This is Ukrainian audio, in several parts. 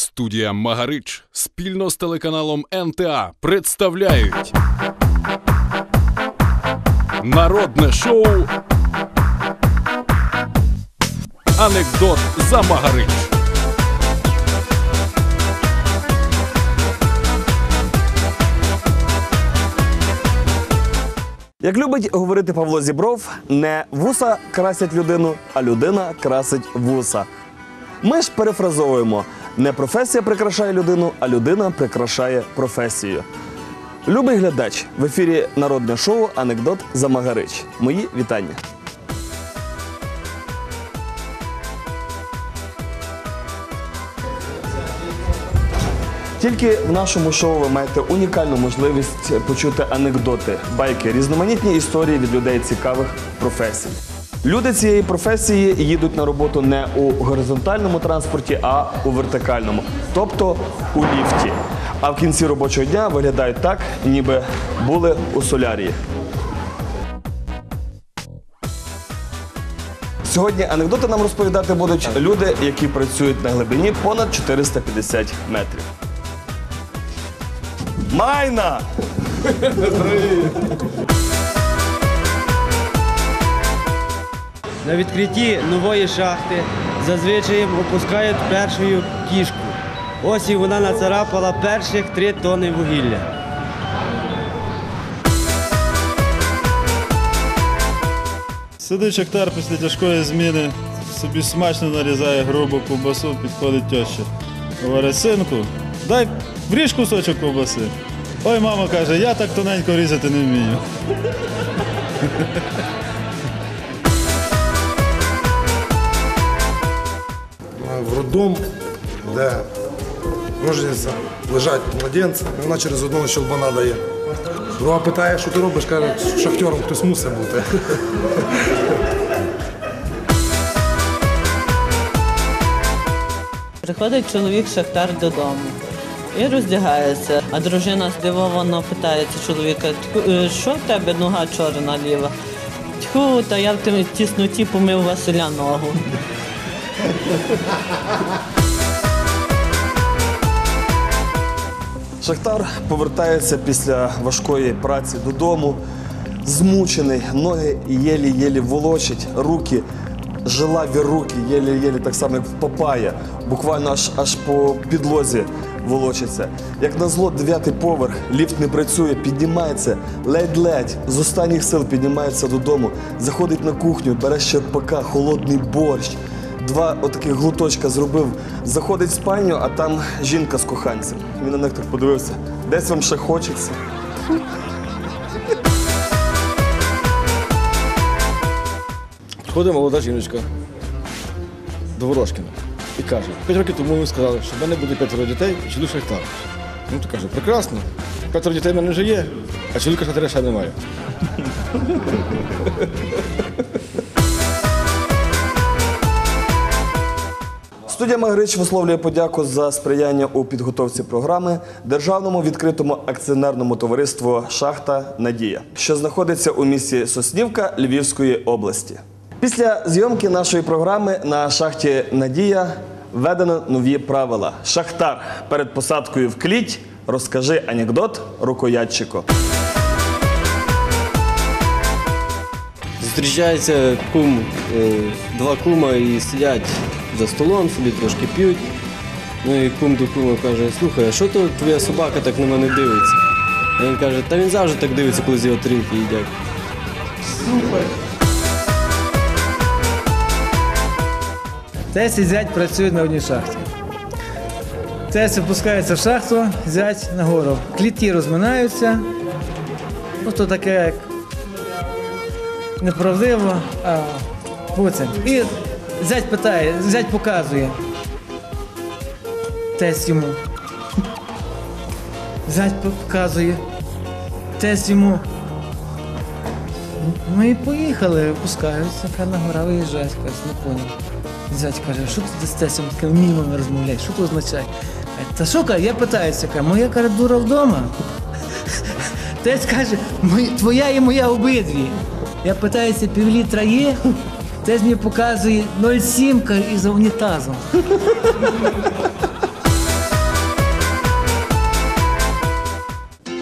Студія Магарич спільно з телеканалом НТА представляють Народне шоу Анекдот за Магарич. Як любить говорити Павло Зібров, не вуса красять людину, а людина красить вуса. Ми ж перефразовуємо: не професія прикрашає людину, а людина прикрашає професію. Любий глядач в ефірі народне шоу Анекдот за Магарич. Мої вітання. Тільки в нашому шоу ви маєте унікальну можливість почути анекдоти, байки, різноманітні історії від людей цікавих професій. Люди цієї професії їдуть на роботу не у горизонтальному транспорті, а у вертикальному, тобто у ліфті. А в кінці робочого дня виглядають так, ніби були у солярії. Сьогодні анекдоти нам розповідати будуть люди, які працюють на глибині понад 450 метрів. Майна! На відкритті нової шахти зазвичай опускають першою кішку. Ось і вона нацарапала перших три тони вугілля. Сидить шахтар після тяжкої зміни, собі смачно нарізає грубу ковбасу, підходить теща. Говорить, синку, дай вріж кусочок ковбаси. Ой, мама каже, я так тоненько різати не вмію. Роддом, де рожениця лежать младенці, і вона через одного щелбана дає. Друга питає, що ти робиш, каже, шахтером хтось мусить бути. Приходить чоловік шахтар додому і роздягається, а дружина здивовано питається чоловіка, е, що в тебе нога чорна ліва? Тьху, та я в тісноті помив Василя ногу. Шахтар повертається після важкої праці додому, змучений, ноги єлі-єлі волочить, руки, жилаві руки, єлі-єлі так само, як в папая, буквально аж, аж по підлозі волочиться. Як назло, дев'ятий поверх, ліфт не працює, піднімається, ледь-ледь, з останніх сил піднімається додому, заходить на кухню, бере з черпака холодний борщ. Два отаких глуточка зробив, заходить в спальню, а там жінка з коханцем. Він на них так подивився. Десь вам ще хочеться. Приходить молода жіночка до Ворошкіна і каже, п'ять років тому ви сказали, що в мене буде п'ятеро дітей і чоловік шахтар. Ну то каже, прекрасно, п'ятеро дітей в мене вже є, а чоловіка шахтаря ще немає. Студія Магрич висловлює подяку за сприяння у підготовці програми Державному відкритому акціонерному товариству Шахта Надія, що знаходиться у місті Соснівка Львівської області. Після зйомки нашої програми на шахті Надія введено нові правила. Шахтар перед посадкою в кліть розкажи анекдот рукоятчику. Зустрічається кум, е, два кума і сидять за столом, собі трошки п'ють. Ну і кум до кума каже, слухай, а що то твоя собака так на мене дивиться? А він каже, та він завжди так дивиться, коли з його тарілки їдять. Тесі зять працює на одній шахті. Тесі опускається в шахту, зять нагору. Клітки розминаються. Ну, то таке як неправдиво, а буцім. І зять питає, зять показує. Тесь йому. Зять показує. Тесь йому. Ну і поїхали, опускаються, яка на гора виїжджає, якась, не поняв. Зять каже, що ти з тесом таким мінімум розмовляєш? Що це означає? Та каже, я питаюся, каже, моя каже, дура вдома. Тесть каже, твоя і моя обидві. Я питаюся, півлітра є, Теж мені показує 0,7 із унітазом.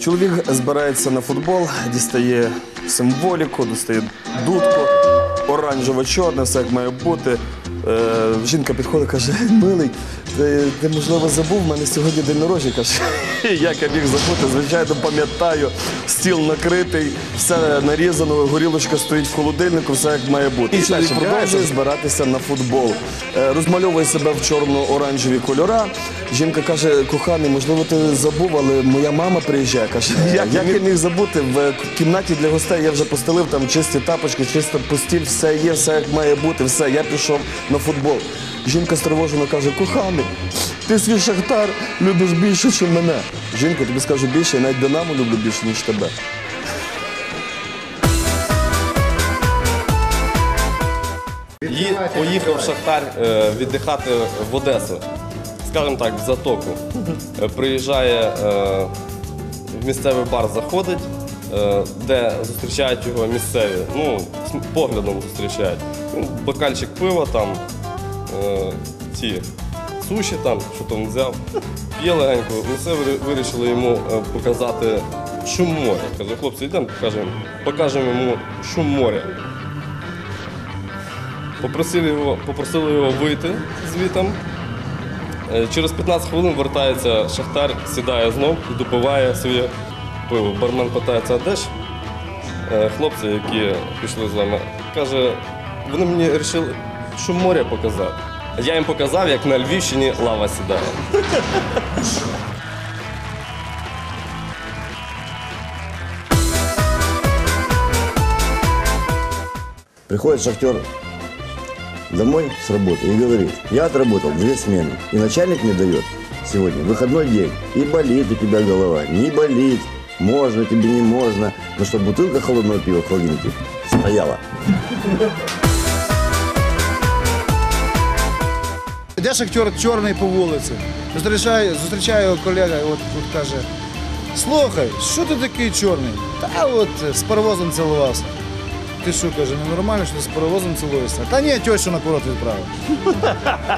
Чоловік збирається на футбол, дістає символіку, дістає дудку, оранжево-чорне, все як має бути. Е, жінка підходить, каже: милий, ти, ти можливо забув, в мене сьогодні день народження. Каже, як я міг забути? Звичайно, пам'ятаю, стіл накритий, все нарізано, горілочка стоїть в холодильнику, все як має бути. І чоловік продовжує збиратися на футбол. Е, Розмальовує себе в чорно-оранжеві кольора. Жінка каже, коханий, можливо, ти забув, але моя мама приїжджає. Каже, як, як я міг забути? В кімнаті для гостей я вже постелив там чисті тапочки, чиста постіль, все є, все як має бути, все. Я пішов на футбол. Жінка стривожено каже, коханий, ти свій шахтар любиш більше, ніж мене. Жінка, тобі скажу більше, я навіть Динамо люблю більше, ніж тебе. Ї- поїхав Шахтар е, віддихати в Одесу, скажімо так, в затоку. Е, Приїжджає е, в місцевий бар, заходить, де зустрічають його місцеві. Ну, поглядом зустрічають. Він бокальчик пива там, е, ці суші там, що там взяв. П'є легенько. Місцеві вирішили йому е, показати шум моря. Каже, хлопці, йдемо, покажемо, покажемо йому шум моря. Попросили його, попросили його вийти звітом. Е, Через 15 хвилин вертається Шахтар, сідає знов допиває своє пиво. Бармен питається, а де ж е, хлопці, які пішли з вами? Каже, вони мені вирішили, що море показати. Я їм показав, як на Львівщині лава сідає. Приходит шахтер домой с работы и говорит, я отработал две смены, и начальник мне дает сегодня выходной день, и болит у тебя голова, не болит, можно тебе, не можно, но чтобы бутылка холодного пива в холодильнике стояла. Йде шахтер чорний по вулиці. Зустрічає, зустрічає його колега, і от, от каже: слухай, що ти такий чорний? Та от з паровозом цілувався. Ти що, каже, ненормально, що ти з паровозом цілуєшся? Та ні, тещу на курорт відправив.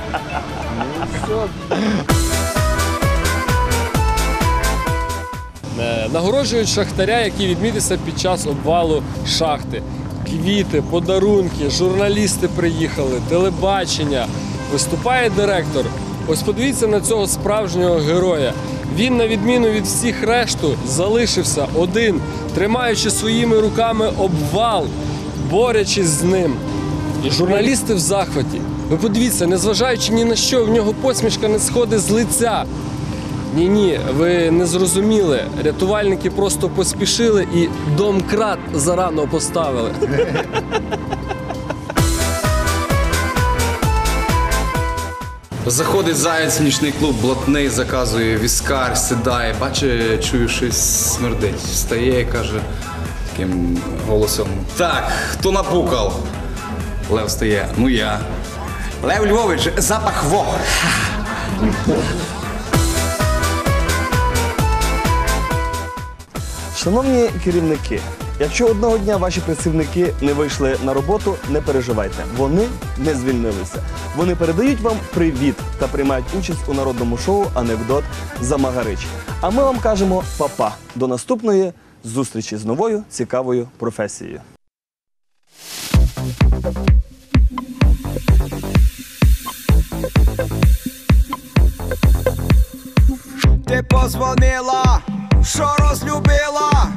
Е, Нагороджують шахтаря, який відмітився під час обвалу шахти. Квіти, подарунки, журналісти приїхали, телебачення. Виступає директор. Ось подивіться на цього справжнього героя. Він, на відміну від всіх решту, залишився один, тримаючи своїми руками обвал, борючись з ним. І журналісти в захваті. Ви подивіться, незважаючи ні на що, в нього посмішка не сходить з лиця. Ні, ні, ви не зрозуміли. Рятувальники просто поспішили і домкрат зарано поставили. Заходить заяць в нічний клуб, блатний, заказує віскар, сідає, бачить, чую, щось смердить. Встає і каже таким голосом: Так, хто напукав? Лев встає, ну я. Лев Львович, запах вогор. Шановні керівники, якщо одного дня ваші працівники не вийшли на роботу, не переживайте. Вони не звільнилися. Вони передають вам привіт та приймають участь у народному шоу Анекдот за Магарич. А ми вам кажемо па-па. До наступної зустрічі з новою цікавою професією. Ти позвонила, що розлюбила,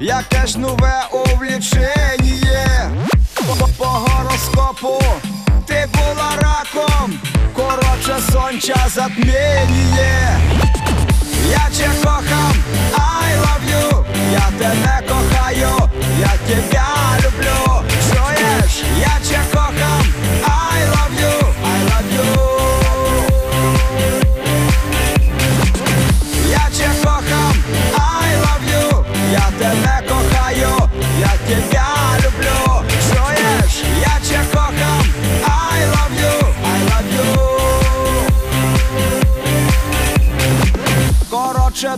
яке ж нове увліченіє По гороскопу ти була раком, коротше сонча затміє Я тебе кохам, I love you, я тебе кохаю, я тебе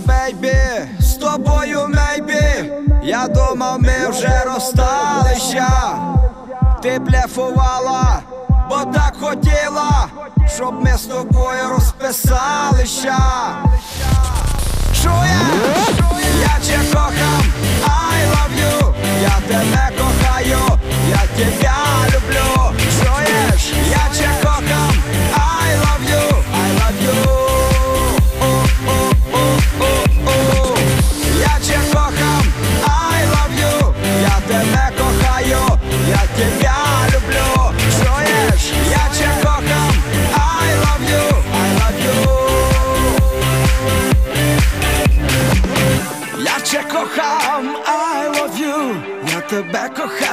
бейбі, з тобою мейбі, я думав, ми вже розсталися, ти блефувала, бо так хотіла, щоб ми з тобою розписалися. Чує, я тебе кохам, I love you, я тебе кохаю, я тебе. tobacco oh,